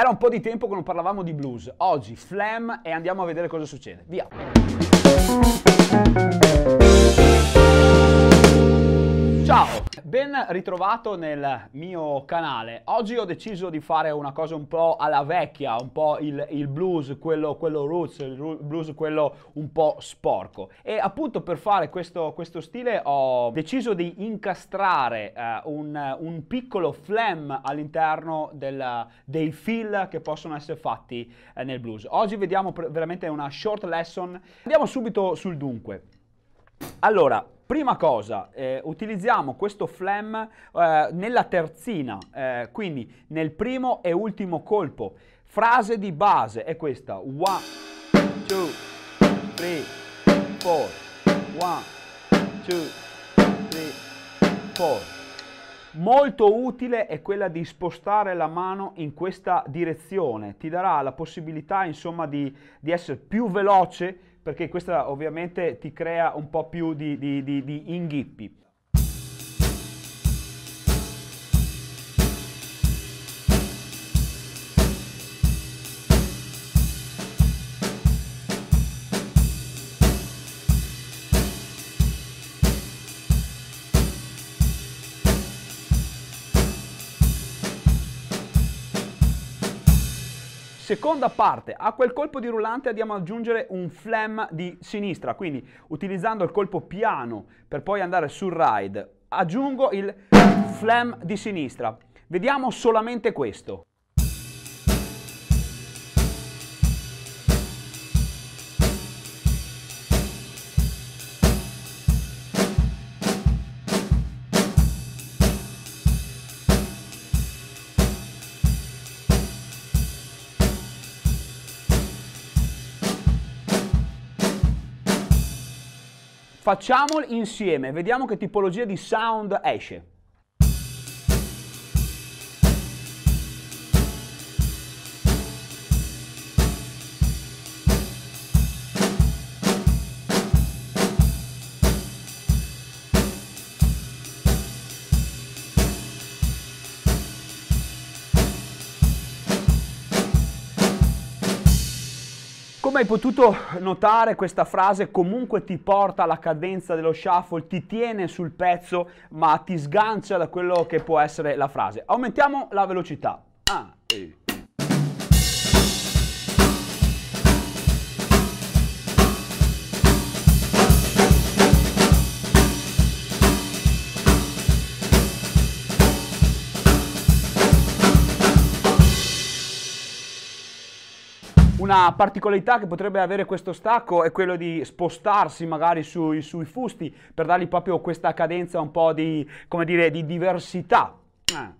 Era un po' di tempo che non parlavamo di blues. Oggi Flam e andiamo a vedere cosa succede. Via! Ben ritrovato nel mio canale. Oggi ho deciso di fare una cosa un po' alla vecchia, un po' il, il blues, quello, quello, roots, il blues quello un po' sporco. E appunto per fare questo, questo stile ho deciso di incastrare eh, un, un, piccolo flam all'interno dei fill che possono essere fatti eh, nel blues. Oggi vediamo veramente una short lesson. Andiamo subito sul dunque. Allora, Prima cosa, eh, utilizziamo questo flam eh, nella terzina, eh, quindi nel primo e ultimo colpo. Frase di base è questa. One, two, three, four. One, two, three, four. Molto utile è quella di spostare la mano in questa direzione, ti darà la possibilità insomma di, di essere più veloce perché questa ovviamente ti crea un po' più di, di, di, di inghippi. Seconda parte, a quel colpo di rullante andiamo ad aggiungere un flam di sinistra, quindi utilizzando il colpo piano per poi andare sul ride, aggiungo il flam di sinistra. Vediamo solamente questo. Facciamolo insieme, vediamo che tipologia di sound esce. Come hai potuto notare questa frase comunque ti porta alla cadenza dello shuffle, ti tiene sul pezzo ma ti sgancia da quello che può essere la frase. Aumentiamo la velocità. Ah, eh. Una particolarità che potrebbe avere questo stacco è quello di spostarsi magari sui, sui fusti per dargli proprio questa cadenza un po' di, come dire, di diversità. Ah.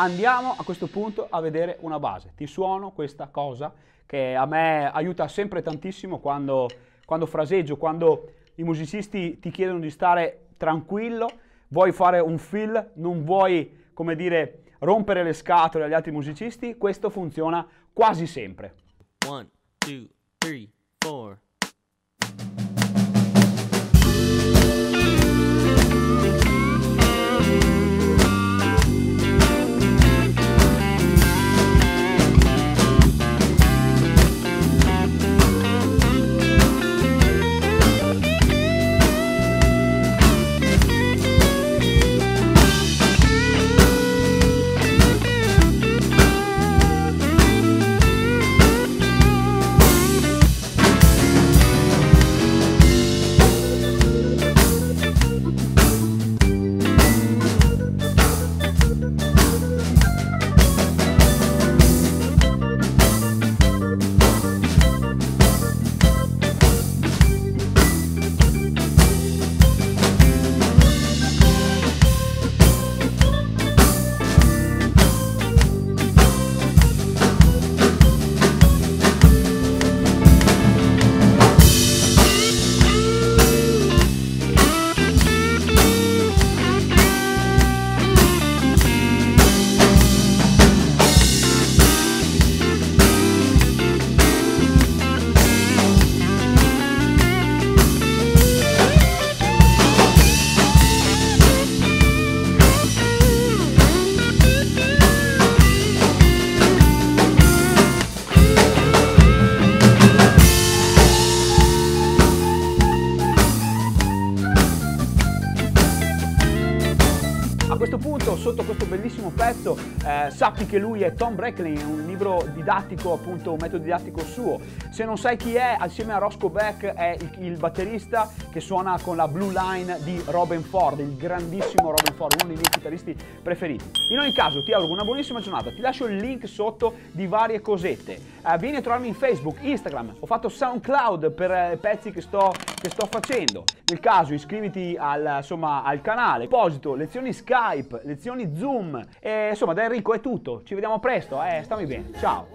Andiamo a questo punto a vedere una base. Ti suono questa cosa che a me aiuta sempre tantissimo quando, quando fraseggio, quando i musicisti ti chiedono di stare tranquillo, vuoi fare un fill, non vuoi, come dire, rompere le scatole agli altri musicisti, questo funziona quasi sempre. One, two, three, four. Eh, sappi che lui è Tom Brecklin, un libro didattico, appunto un metodo didattico suo. Se non sai chi è, assieme a Roscoe Beck è il, il batterista che suona con la Blue Line di Robin Ford, il grandissimo Robin Ford, uno dei miei chitarristi preferiti. In ogni caso ti auguro una buonissima giornata, ti lascio il link sotto di varie cosette. Eh, vieni a trovarmi in Facebook, Instagram, ho fatto SoundCloud per eh, pezzi che sto, che sto facendo. Nel caso iscriviti al, insomma, al canale, apposito, lezioni Skype, lezioni applicazioni Zoom. E, insomma, da Enrico è tutto. Ci vediamo presto, eh, stammi bene. Ciao.